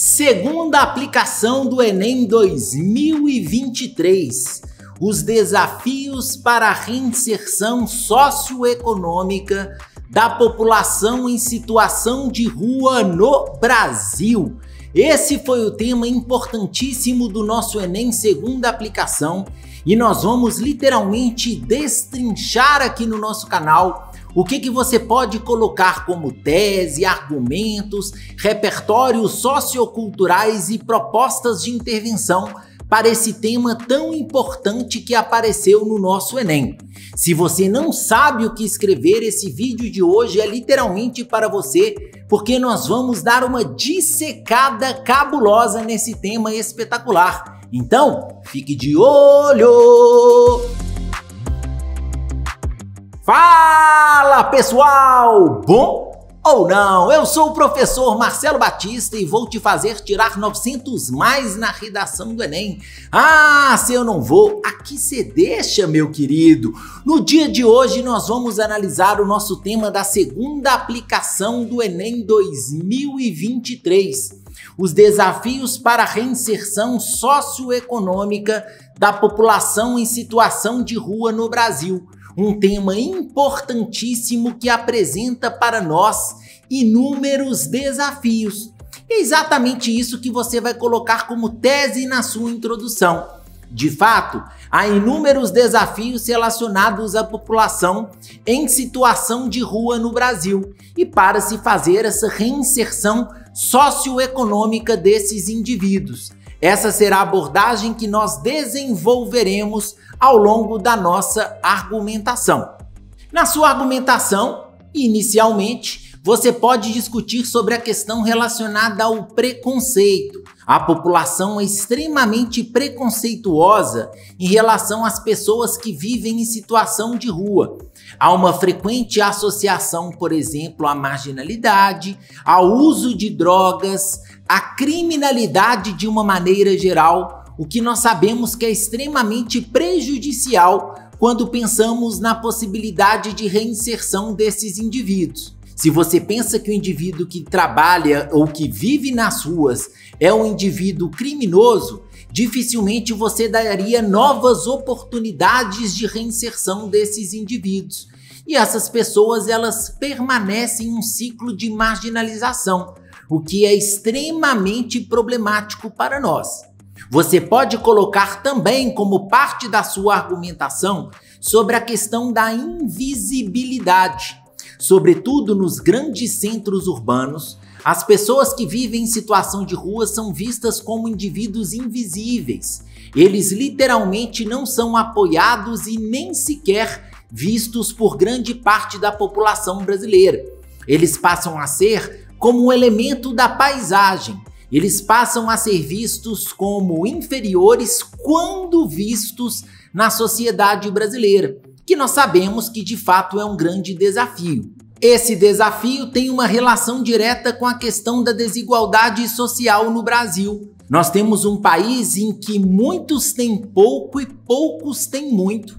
Segunda aplicação do Enem 2023. Os desafios para a reinserção socioeconômica da população em situação de rua no Brasil. Esse foi o tema importantíssimo do nosso Enem segunda aplicação e nós vamos literalmente destrinchar aqui no nosso canal o que, que você pode colocar como tese, argumentos, repertórios socioculturais e propostas de intervenção para esse tema tão importante que apareceu no nosso Enem. Se você não sabe o que escrever, esse vídeo de hoje é literalmente para você, porque nós vamos dar uma dissecada cabulosa nesse tema espetacular. Então, fique de olho! Fala pessoal! Bom ou não? Eu sou o professor Marcelo Batista e vou te fazer tirar 900 mais na redação do Enem. Ah, se eu não vou, aqui você deixa, meu querido. No dia de hoje nós vamos analisar o nosso tema da segunda aplicação do Enem 2023. Os desafios para a reinserção socioeconômica da população em situação de rua no Brasil um tema importantíssimo que apresenta para nós inúmeros desafios. É exatamente isso que você vai colocar como tese na sua introdução. De fato, há inúmeros desafios relacionados à população em situação de rua no Brasil e para se fazer essa reinserção socioeconômica desses indivíduos. Essa será a abordagem que nós desenvolveremos ao longo da nossa argumentação. Na sua argumentação, inicialmente, você pode discutir sobre a questão relacionada ao preconceito. A população é extremamente preconceituosa em relação às pessoas que vivem em situação de rua. Há uma frequente associação, por exemplo, à marginalidade, ao uso de drogas, à criminalidade de uma maneira geral o que nós sabemos que é extremamente prejudicial quando pensamos na possibilidade de reinserção desses indivíduos. Se você pensa que o indivíduo que trabalha ou que vive nas ruas é um indivíduo criminoso, dificilmente você daria novas oportunidades de reinserção desses indivíduos. E essas pessoas elas permanecem em um ciclo de marginalização, o que é extremamente problemático para nós. Você pode colocar também como parte da sua argumentação sobre a questão da invisibilidade. Sobretudo nos grandes centros urbanos, as pessoas que vivem em situação de rua são vistas como indivíduos invisíveis. Eles literalmente não são apoiados e nem sequer vistos por grande parte da população brasileira. Eles passam a ser como um elemento da paisagem, eles passam a ser vistos como inferiores quando vistos na sociedade brasileira, que nós sabemos que de fato é um grande desafio. Esse desafio tem uma relação direta com a questão da desigualdade social no Brasil. Nós temos um país em que muitos têm pouco e poucos têm muito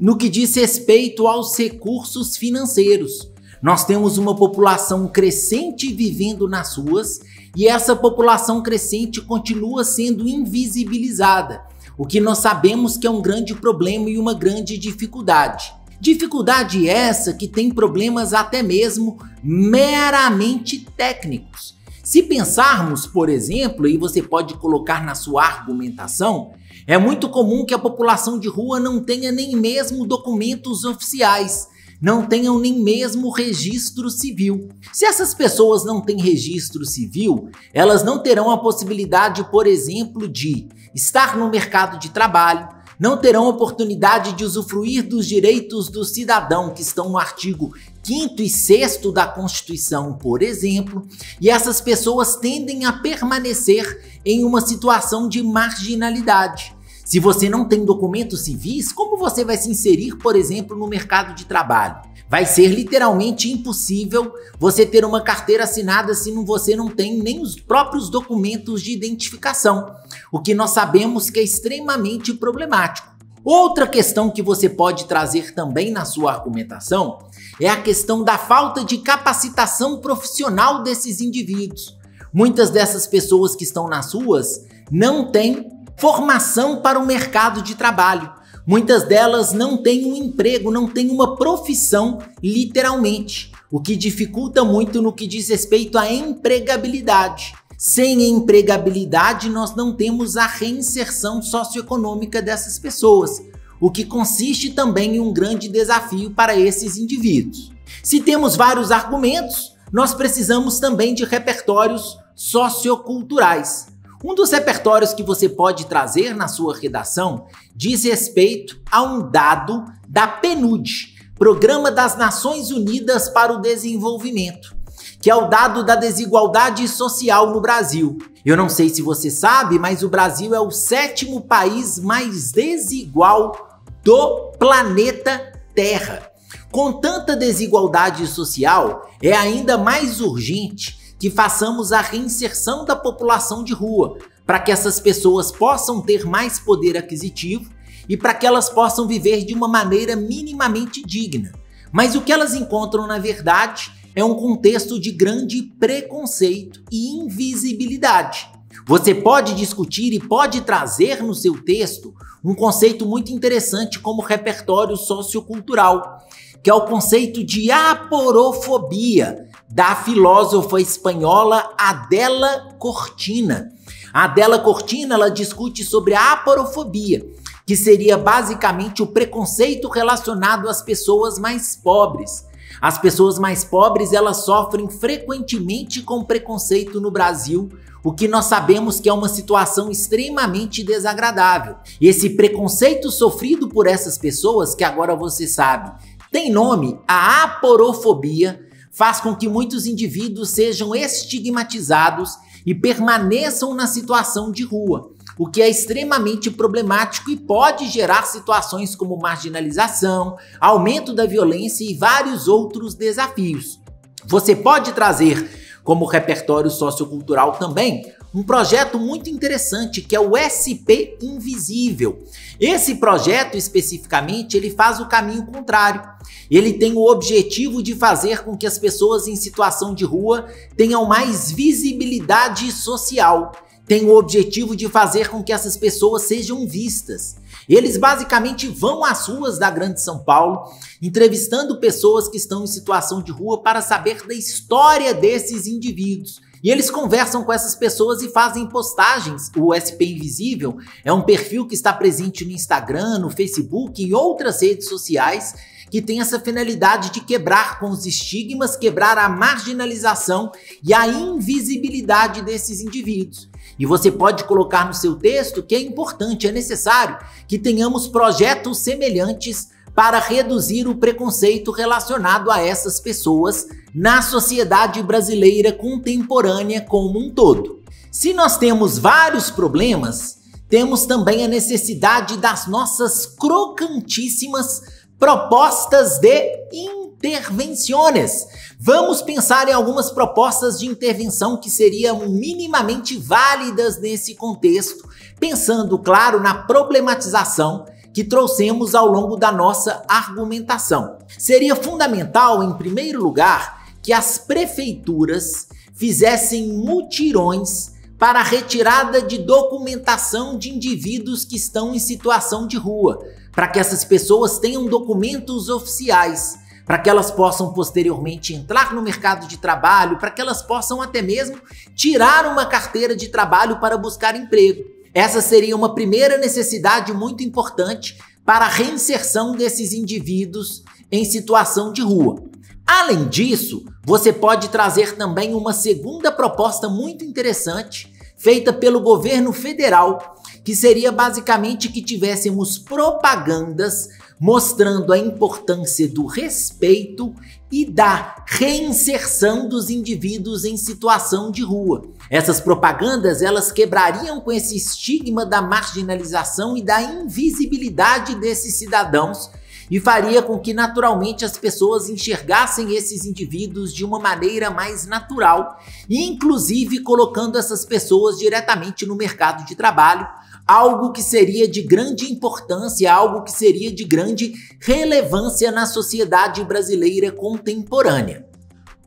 no que diz respeito aos recursos financeiros. Nós temos uma população crescente vivendo nas ruas e essa população crescente continua sendo invisibilizada, o que nós sabemos que é um grande problema e uma grande dificuldade. Dificuldade essa que tem problemas até mesmo meramente técnicos. Se pensarmos, por exemplo, e você pode colocar na sua argumentação, é muito comum que a população de rua não tenha nem mesmo documentos oficiais, não tenham nem mesmo registro civil. Se essas pessoas não têm registro civil, elas não terão a possibilidade, por exemplo, de estar no mercado de trabalho, não terão oportunidade de usufruir dos direitos do cidadão que estão no artigo 5 e 6 da Constituição, por exemplo, e essas pessoas tendem a permanecer em uma situação de marginalidade. Se você não tem documentos civis, como você vai se inserir, por exemplo, no mercado de trabalho? Vai ser literalmente impossível você ter uma carteira assinada se você não tem nem os próprios documentos de identificação, o que nós sabemos que é extremamente problemático. Outra questão que você pode trazer também na sua argumentação é a questão da falta de capacitação profissional desses indivíduos. Muitas dessas pessoas que estão nas ruas não têm formação para o mercado de trabalho. Muitas delas não têm um emprego, não têm uma profissão, literalmente, o que dificulta muito no que diz respeito à empregabilidade. Sem empregabilidade, nós não temos a reinserção socioeconômica dessas pessoas, o que consiste também em um grande desafio para esses indivíduos. Se temos vários argumentos, nós precisamos também de repertórios socioculturais. Um dos repertórios que você pode trazer na sua redação diz respeito a um dado da PNUD, Programa das Nações Unidas para o Desenvolvimento, que é o dado da desigualdade social no Brasil. Eu não sei se você sabe, mas o Brasil é o sétimo país mais desigual do planeta Terra. Com tanta desigualdade social, é ainda mais urgente que façamos a reinserção da população de rua, para que essas pessoas possam ter mais poder aquisitivo e para que elas possam viver de uma maneira minimamente digna. Mas o que elas encontram, na verdade, é um contexto de grande preconceito e invisibilidade. Você pode discutir e pode trazer no seu texto um conceito muito interessante como repertório sociocultural, que é o conceito de aporofobia, da filósofa espanhola Adela Cortina. Adela Cortina ela discute sobre a aporofobia, que seria basicamente o preconceito relacionado às pessoas mais pobres. As pessoas mais pobres elas sofrem frequentemente com preconceito no Brasil, o que nós sabemos que é uma situação extremamente desagradável. Esse preconceito sofrido por essas pessoas, que agora você sabe, tem nome, a aporofobia, faz com que muitos indivíduos sejam estigmatizados e permaneçam na situação de rua, o que é extremamente problemático e pode gerar situações como marginalização, aumento da violência e vários outros desafios. Você pode trazer como repertório sociocultural também um projeto muito interessante que é o SP Invisível. Esse projeto especificamente, ele faz o caminho contrário. Ele tem o objetivo de fazer com que as pessoas em situação de rua tenham mais visibilidade social. Tem o objetivo de fazer com que essas pessoas sejam vistas. Eles basicamente vão às ruas da Grande São Paulo, entrevistando pessoas que estão em situação de rua para saber da história desses indivíduos e eles conversam com essas pessoas e fazem postagens. O SP Invisível é um perfil que está presente no Instagram, no Facebook e outras redes sociais que tem essa finalidade de quebrar com os estigmas, quebrar a marginalização e a invisibilidade desses indivíduos. E você pode colocar no seu texto que é importante, é necessário que tenhamos projetos semelhantes para reduzir o preconceito relacionado a essas pessoas na sociedade brasileira contemporânea como um todo. Se nós temos vários problemas, temos também a necessidade das nossas crocantíssimas propostas de intervenções. Vamos pensar em algumas propostas de intervenção que seriam minimamente válidas nesse contexto, pensando, claro, na problematização que trouxemos ao longo da nossa argumentação. Seria fundamental, em primeiro lugar, que as prefeituras fizessem mutirões para a retirada de documentação de indivíduos que estão em situação de rua, para que essas pessoas tenham documentos oficiais, para que elas possam posteriormente entrar no mercado de trabalho, para que elas possam até mesmo tirar uma carteira de trabalho para buscar emprego. Essa seria uma primeira necessidade muito importante para a reinserção desses indivíduos em situação de rua. Além disso, você pode trazer também uma segunda proposta muito interessante feita pelo governo federal, que seria basicamente que tivéssemos propagandas mostrando a importância do respeito e da reinserção dos indivíduos em situação de rua. Essas propagandas, elas quebrariam com esse estigma da marginalização e da invisibilidade desses cidadãos e faria com que naturalmente as pessoas enxergassem esses indivíduos de uma maneira mais natural, inclusive colocando essas pessoas diretamente no mercado de trabalho, algo que seria de grande importância, algo que seria de grande relevância na sociedade brasileira contemporânea.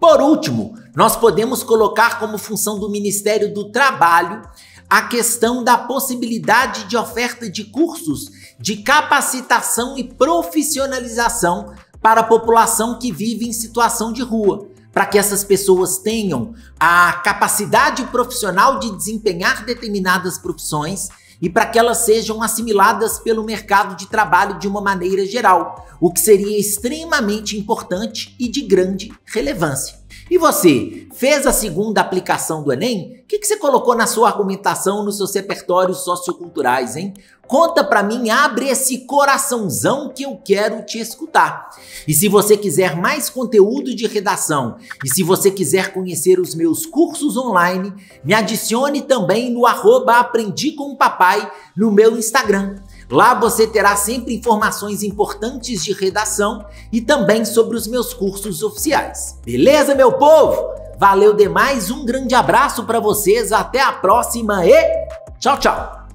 Por último, nós podemos colocar como função do Ministério do Trabalho a questão da possibilidade de oferta de cursos de capacitação e profissionalização para a população que vive em situação de rua, para que essas pessoas tenham a capacidade profissional de desempenhar determinadas profissões e para que elas sejam assimiladas pelo mercado de trabalho de uma maneira geral, o que seria extremamente importante e de grande relevância. E você, fez a segunda aplicação do Enem? O que, que você colocou na sua argumentação, nos seus repertórios socioculturais, hein? Conta pra mim, abre esse coraçãozão que eu quero te escutar. E se você quiser mais conteúdo de redação e se você quiser conhecer os meus cursos online, me adicione também no arroba aprendi com papai no meu Instagram. Lá você terá sempre informações importantes de redação e também sobre os meus cursos oficiais. Beleza, meu povo? Valeu demais, um grande abraço para vocês, até a próxima e tchau, tchau!